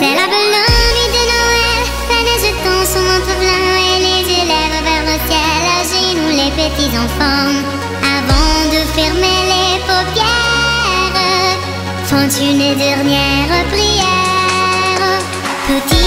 C'est la nuit de Noël, la neige tombe sur mon plein et les élèves vers le ciel, à genoux les petits enfants, avant de fermer les paupières, font une dernière prière. Petit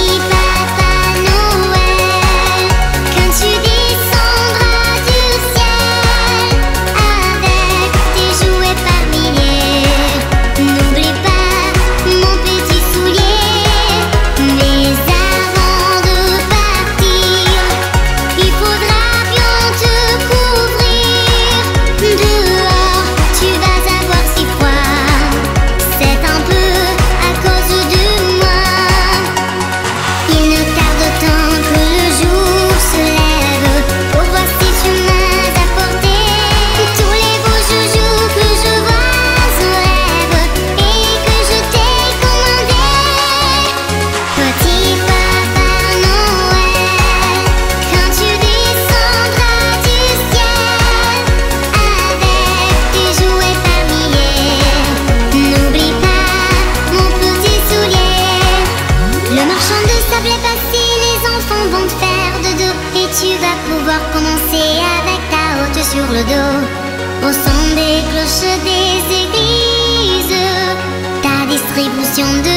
passé, les enfants vont te faire de dos. Et tu vas pouvoir commencer avec ta haute sur le dos. Au son des cloches des églises Ta distribution de